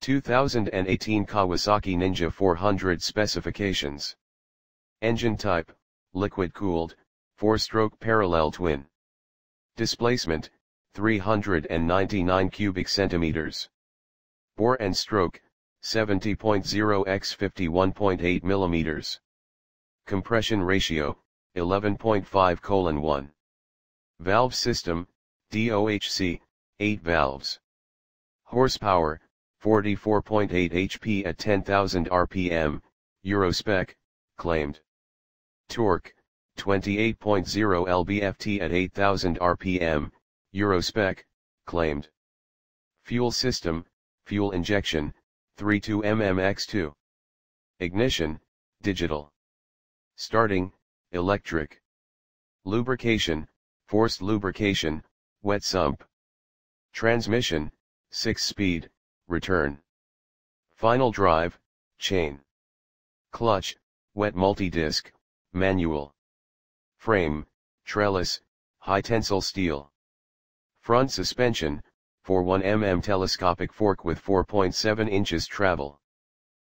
2018 Kawasaki Ninja 400 specifications. Engine type, liquid-cooled, 4-stroke parallel twin. Displacement, 399 cubic centimeters. Bore and stroke, 70.0 x 51.8 millimeters. Compression ratio, 11.5 colon 1. Valve system, DOHC, 8 valves. Horsepower, 44.8 HP at 10,000 RPM, Eurospec, claimed. Torque, 28.0 lb-ft at 8000 rpm, Eurospec, claimed. Fuel system, fuel injection, 32 mmx2. Ignition, digital. Starting, electric. Lubrication, forced lubrication, wet sump. Transmission, 6-speed, return. Final drive, chain. Clutch, wet multi-disc, manual. Frame, trellis, high tensile steel. Front suspension, for 1 mm telescopic fork with 4.7 inches travel.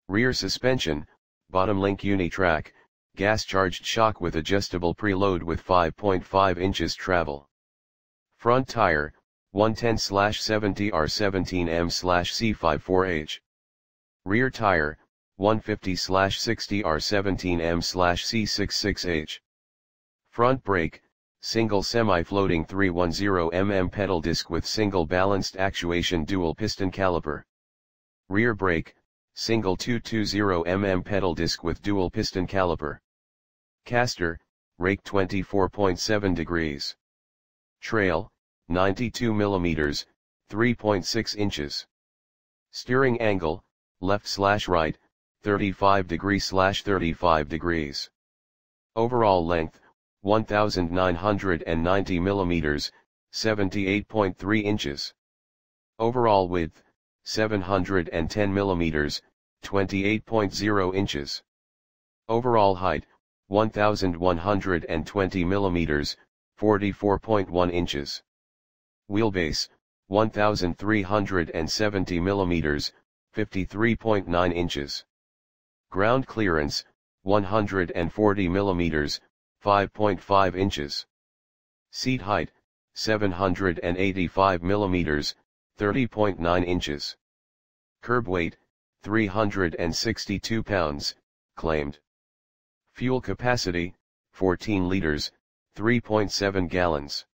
Rear suspension, bottom link Uni-Trak, gas-charged shock with adjustable preload with 5.5 inches travel. Front tire, 110-70 R17M C54H. Rear tire, 150-60 R17M C66H. Front brake, single semi-floating 310mm petal disc with single balanced actuation dual piston caliper. Rear brake, single 220mm petal disc with dual piston caliper. Caster, rake 24.7 degrees. Trail, 92 mm, 3.6 inches. Steering angle, left slash right, 35 degrees slash 35 degrees. Overall length, 1990 mm, 78.3 inches. Overall width, 710 mm, 28.0 inches. Overall height, 1120 mm, 44.1 inches. Wheelbase, 1370 mm, 53.9 inches. Ground clearance, 140 mm, 5.5 inches. Seat height, 785 mm, 30.9 inches. Curb weight, 362 pounds, claimed. Fuel capacity, 14 liters, 3.7 gallons.